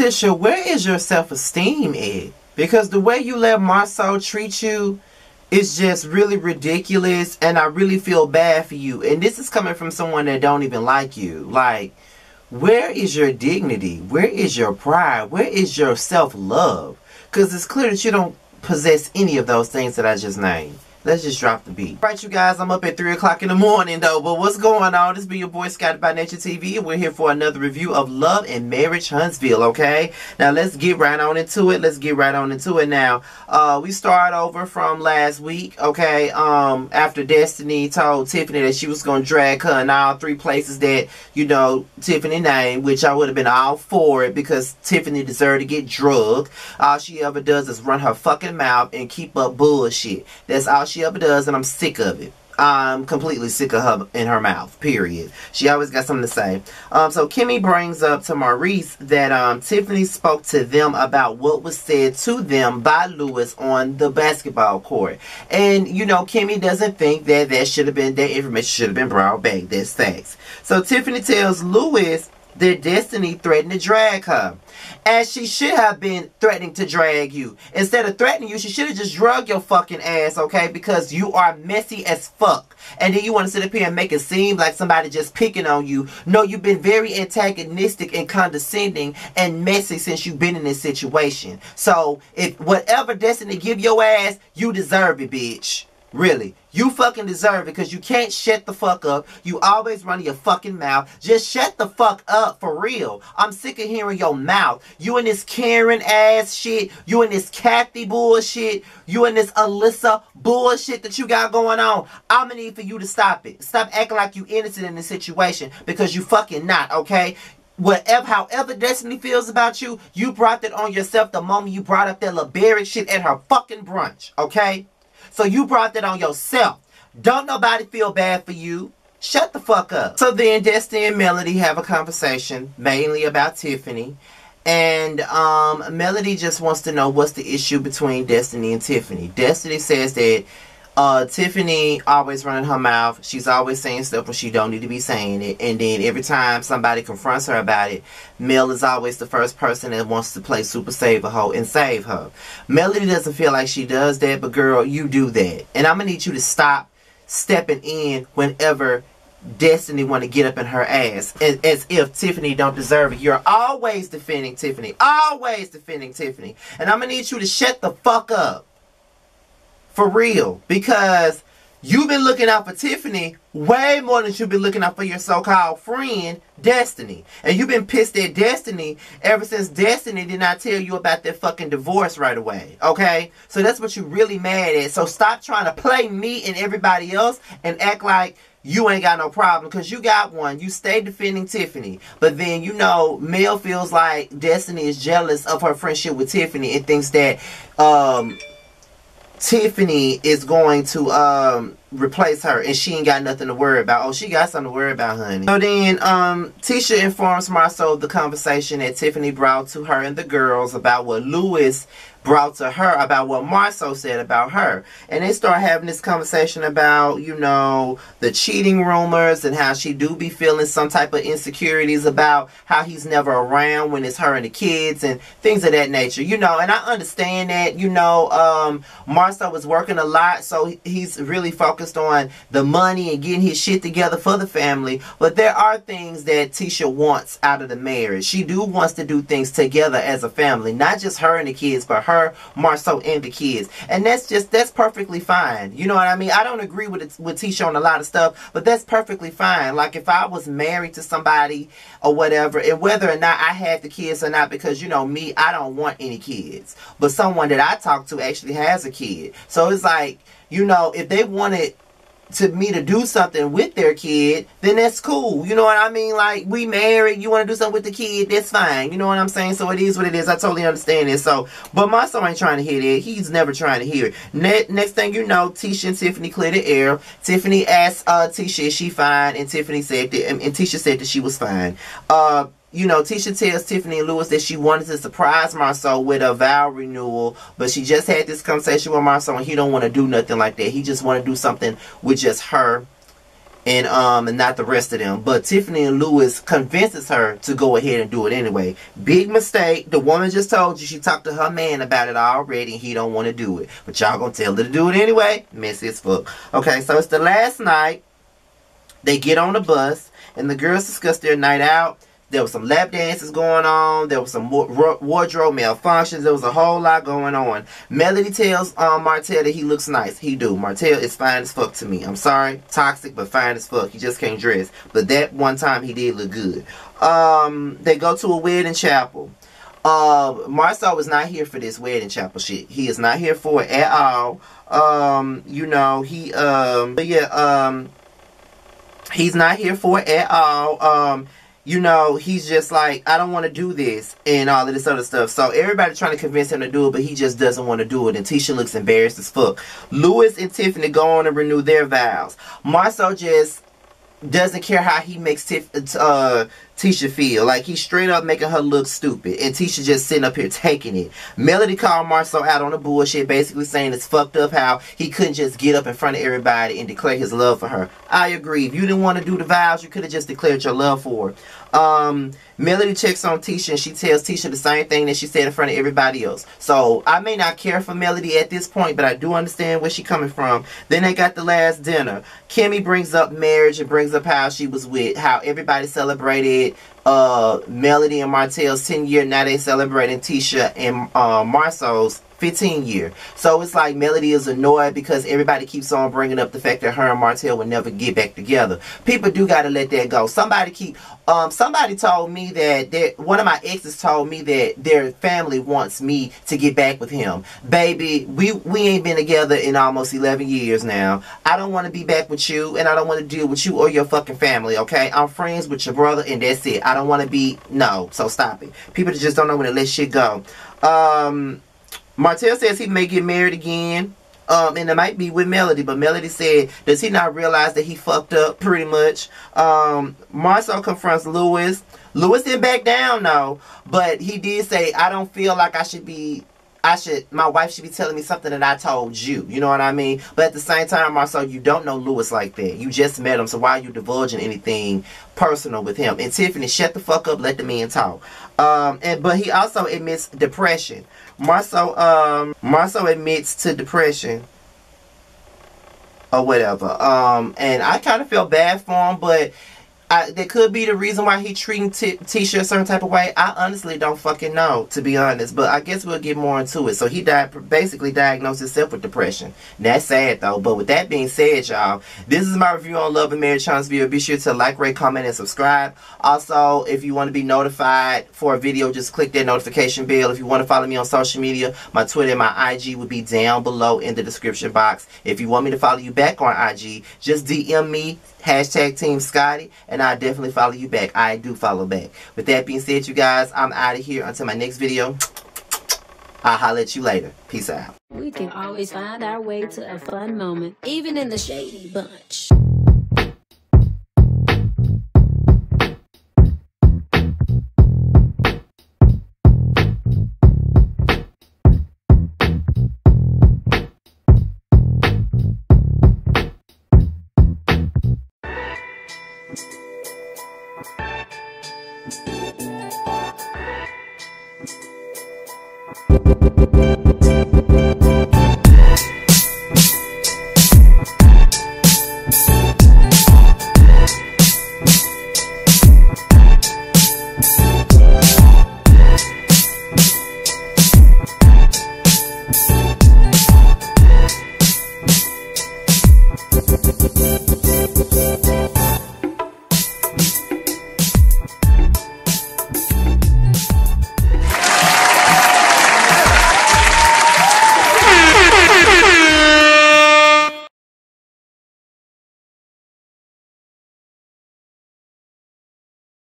Tisha, where is your self-esteem at? Because the way you let Marsau treat you is just really ridiculous and I really feel bad for you. And this is coming from someone that don't even like you. Like, where is your dignity? Where is your pride? Where is your self-love? Because it's clear that you don't possess any of those things that I just named. Let's just drop the beat. Alright, you guys, I'm up at 3 o'clock in the morning, though. But what's going on? This be your boy, Scotty by Nature TV, and we're here for another review of Love and Marriage Huntsville, okay? Now, let's get right on into it. Let's get right on into it now. Uh, we start over from last week, okay? Um, after Destiny told Tiffany that she was going to drag her in all three places that, you know, Tiffany named, which I would have been all for it because Tiffany deserved to get drugged. All she ever does is run her fucking mouth and keep up bullshit. That's all she ever does, and I'm sick of it. I'm completely sick of her in her mouth, period. She always got something to say. Um, so Kimmy brings up to Maurice that um, Tiffany spoke to them about what was said to them by Lewis on the basketball court. And, you know, Kimmy doesn't think that that should have been, that information should have been brought back. That's facts. So Tiffany tells Lewis that Destiny threatened to drag her. As she should have been threatening to drag you. Instead of threatening you, she should have just drug your fucking ass, okay? Because you are messy as fuck. And then you want to sit up here and make it seem like somebody just picking on you. No, you've been very antagonistic and condescending and messy since you've been in this situation. So, if whatever Destiny give your ass, you deserve it, bitch. Really. You fucking deserve it because you can't shut the fuck up. You always run your fucking mouth. Just shut the fuck up for real. I'm sick of hearing your mouth. You and this Karen ass shit. You and this Kathy bullshit. You and this Alyssa bullshit that you got going on. I'm gonna need for you to stop it. Stop acting like you innocent in this situation because you fucking not, okay? whatever, however Destiny feels about you, you brought that on yourself the moment you brought up that LeBerry shit at her fucking brunch, okay? So you brought that on yourself. Don't nobody feel bad for you. Shut the fuck up. So then Destiny and Melody have a conversation, mainly about Tiffany. And um, Melody just wants to know what's the issue between Destiny and Tiffany. Destiny says that uh, Tiffany always running her mouth. She's always saying stuff when she don't need to be saying it. And then every time somebody confronts her about it, Mel is always the first person that wants to play super save a hoe and save her. Melody doesn't feel like she does that, but girl, you do that. And I'm gonna need you to stop stepping in whenever Destiny want to get up in her ass as, as, if Tiffany don't deserve it. You're always defending Tiffany. Always defending Tiffany. And I'm going to need you to shut the fuck up. For real. Because you've been looking out for Tiffany way more than you've been looking out for your so-called friend, Destiny. And you've been pissed at Destiny ever since Destiny did not tell you about that fucking divorce right away. Okay? So that's what you're really mad at. So stop trying to play me and everybody else and act like you ain't got no problem because you got one. You stay defending Tiffany. But then, you know, Mel feels like Destiny is jealous of her friendship with Tiffany and thinks that um, Tiffany is going to um replace her and she ain't got nothing to worry about. Oh, she got something to worry about, honey. So then um Tisha informs Marsau the conversation that Tiffany brought to her and the girls about what Lewis brought to her about what Marsau said about her. And they start having this conversation about, you know, the cheating rumors and how she do be feeling some type of insecurities about how he's never around when it's her and the kids and things of that nature. You know, and I understand that, you know, um, Marsau was working a lot, so he's really focused on the money and getting his shit together for the family. But there are things that Tisha wants out of the marriage. She do wants to do things together as a family, not just her and the kids, but her Marsau, and the kids. And that's just, that's perfectly fine. You know what I mean? I don't agree with, it, with Tisha on a lot of stuff, but that's perfectly fine. Like if I was married to somebody or whatever, and whether or not I had the kids or not, because you know me, I don't want any kids. But someone that I talk to actually has a kid. So it's like, you know, if they wanted to me to do something with their kid, then that's cool. You know what I mean? Like, we married, you want to do something with the kid, that's fine. You know what I'm saying? So it is what it is. I totally understand it. So, but my son ain't trying to hear it. He's never trying to hear it. Ne next thing you know, Tisha and Tiffany cleared the air. Tiffany asked uh, Tisha, is she fine? And Tiffany said that, and, and Tisha said that she was fine. Uh, you know, Tisha tells Tiffany Lewis that she wanted to surprise Marsau with a vow renewal, but she just had this conversation with Marsau and he don't want to do nothing like that. He just want to do something with just her and um and not the rest of them. But Tiffany and Louis convinces her to go ahead and do it anyway. Big mistake. The woman just told you she talked to her man about it already and he don't want to do it. But y'all gonna tell her to do it anyway? Messy as fuck. Okay, so it's the last night. They get on the bus and the girls discuss their night out. There was some lap dances going on. There was some wardrobe malfunctions. There was a whole lot going on. Melody tells um, Martell that he looks nice. He do. Martell is fine as fuck to me. I'm sorry. Toxic, but fine as fuck. He just can't dress. But that one time he did look good. Um, they go to a wedding chapel. Uh, Marsau was not here for this wedding chapel shit. He is not here for it at all. Um, you know, he, um, yeah, um, he's not here for it at all. Um, you know, he's just like, I don't want to do this and all of this other stuff. So everybody trying to convince him to do it, but he just doesn't want to do it. And Tisha looks embarrassed as fuck. Louis and Tiffany go on and renew their vows. Marsau just doesn't care how he makes Tiff, uh, Tisha feel. Like he's straight up making her look stupid. And Tisha just sitting up here taking it. Melody called Marsau out on the bullshit, basically saying it's fucked up how he couldn't just get up in front of everybody and declare his love for her. I agree. If you didn't want to do the vows, you could have just declared your love for her. Um, Melody checks on Tisha and she tells Tisha the same thing that she said in front of everybody else. So I may not care for Melody at this point, but I do understand where she's coming from. Then they got the last dinner. Kimmy brings up marriage and brings up how she was with, how everybody celebrated Merci. Uh, Melody and Martell's 10 year. Now they celebrating Tisha and uh, Marsau's 15 year. So it's like Melody is annoyed because everybody keeps on bringing up the fact that her and Martell would never get back together. People do got to let that go. Somebody keep, um, somebody told me that one of my exes told me that their family wants me to get back with him. Baby, we, we ain't been together in almost 11 years now. I don't want to be back with you and I don't want to deal with you or your fucking family, okay? I'm friends with your brother and that's it. Don't want to be, no, so stop it. People just don't know when to let shit go. Um, Martell says he may get married again. Um, and it might be with Melody, but Melody said, does he not realize that he fucked up pretty much? Um, Marsau confronts Lewis. Lewis didn't back down, no, but he did say, I don't feel like I should be I should, my wife should be telling me something that I told you. You know what I mean? But at the same time, Marsau, you don't know Lewis like that. You just met him, so why are you divulging anything personal with him? And Tiffany, shut the fuck up, let the man talk. Um, and but he also admits depression. Marsau, um, admits to depression or whatever. Um, and I kind of feel bad for him, but I, that could be the reason why he treating Tisha a certain type of way. I honestly don't fucking know, to be honest. But I guess we'll get more into it. So he died, basically diagnosed himself with depression. That's sad though. But with that being said, y'all, this is my review on Love and Marriage Huntsville. Be sure to like, rate, comment, and subscribe. Also, if you want to be notified for a video, just click that notification bell. If you want to follow me on social media, my Twitter and my IG will be down below in the description box. If you want me to follow you back on IG, just DM me Hashtag Team Scotty, and I definitely follow you back. I do follow back. With that being said, you guys, I'm out of here. Until my next video, I'll holler at you later. Peace out. We can always find our way to a fun moment, even in the shady bunch. Thank you.